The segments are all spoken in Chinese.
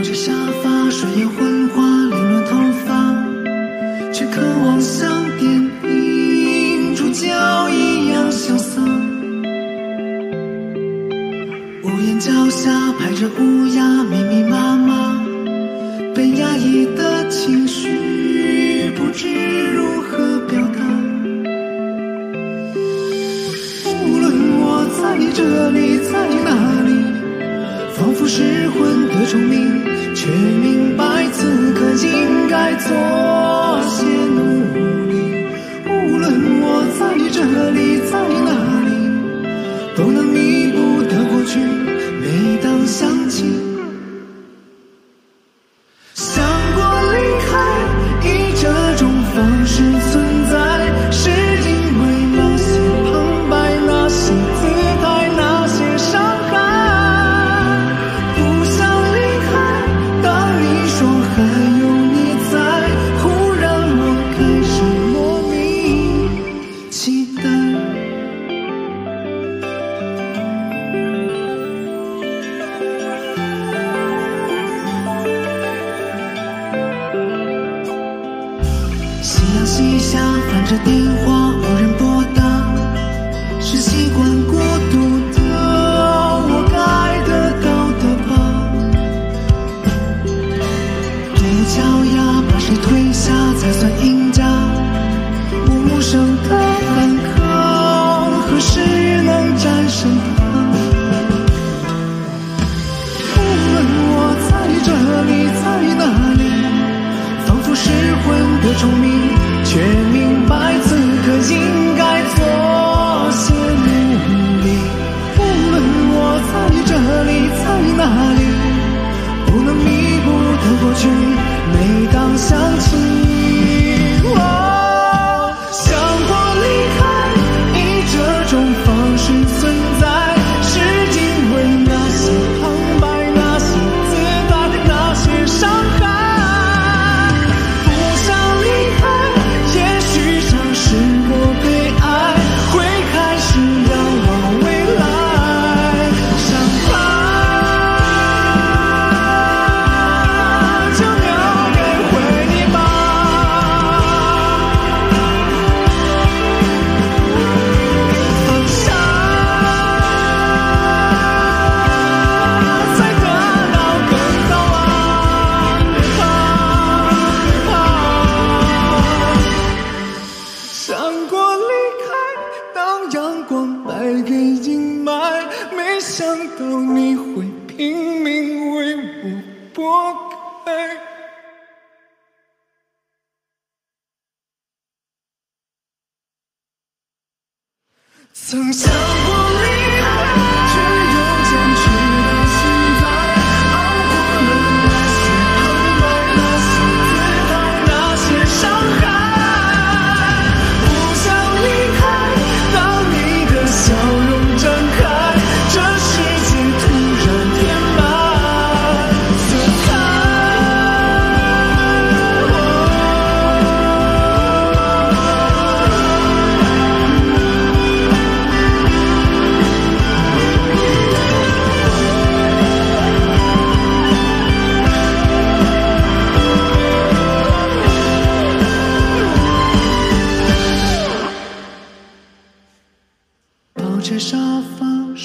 抱着沙发，睡眼昏花，凌乱头发，却渴望像电影主角一样潇洒。屋檐脚下排着乌鸦，密密麻麻，被压抑的情绪不知如何表达。无论我在这里，在哪里，失魂的虫鸣，却明白此刻应该做些努力。无论我在这里，在哪里，都能弥补的过去。下，翻着电话，无人拨打，是习惯孤独的我该得到的吧？独木桥呀，把谁推下才算赢家？无无声的反抗，何时能战胜它？无论我在这里，在哪里。仿佛失魂的虫鸣，你，在哪里，不能弥补的过去，每当想起，想到你会拼命为我拨开。曾想过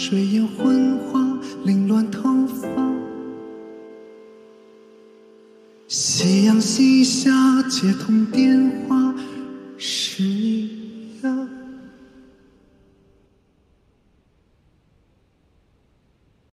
炊烟昏黄，凌乱头发，夕阳西下，接通电话，是你。